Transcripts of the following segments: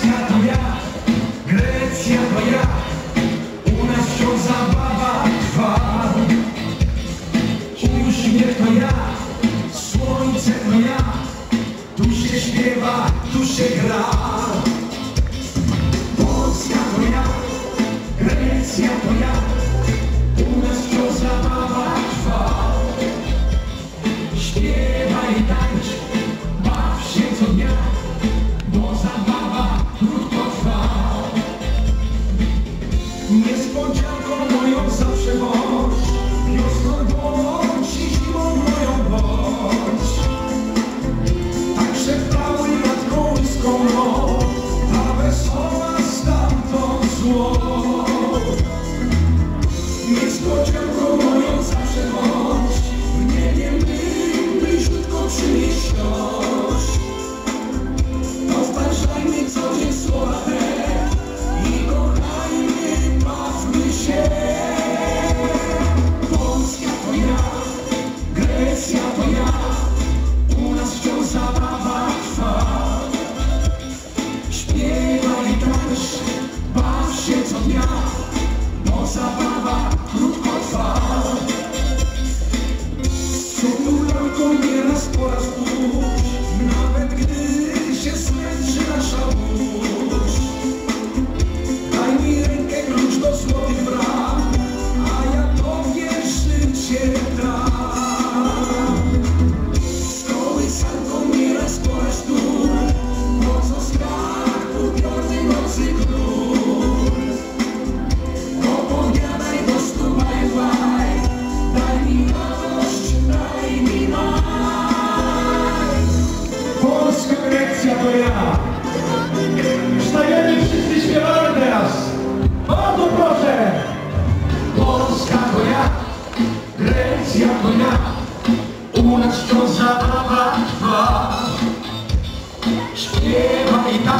Polska to ja, Grecja to ja, u nas wciąż zabawa trwa. Uśmiech to ja, słońce to ja, tu się śpiewa, tu się gra. Polska to ja, Grecja to ja.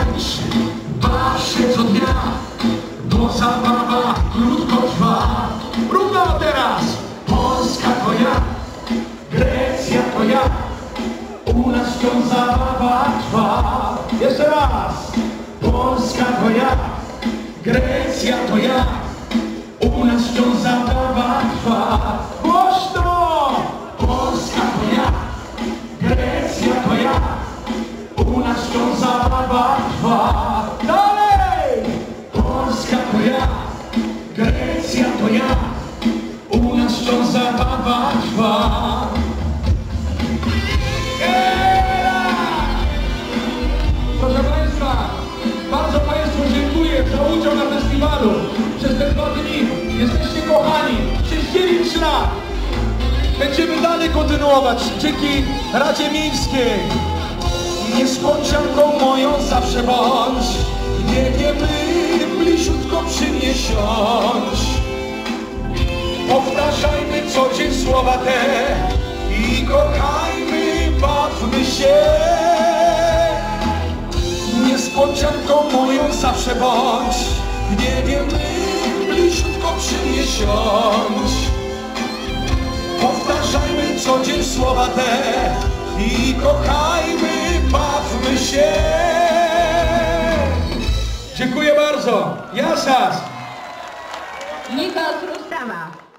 Baw się co dnia, bo zabawa krótko trwa. Równo teraz! Polska to ja, Grecja to ja, u nas wciąż zabawa trwa. Jeszcze raz! Polska to ja, Grecja to ja, u nas wciąż zabawa trwa. Trwa. Dalej! Polska to ja, Grecja to ja, u nas wciąż zabawa trwa. Proszę Państwa, bardzo Państwu dziękuję za udział na festiwalu. Przez te dwa dni jesteście kochani. Przez 9 lat będziemy dalej kontynuować dzięki Radzie Miejskiej. Niespodzianką moją zawsze bądź, nie wiemy bliziutko przyniesiąć. Powtarzajmy co dzień słowa te i kochajmy, bawmy się. Niespodzianką moją zawsze bądź, nie wiemy bliziutko przyniesiąć. Powtarzajmy co dzień słowa te i kochajmy, bawmy się. Γιώργο. Γεια σας. Νίκος Ρουστάβα.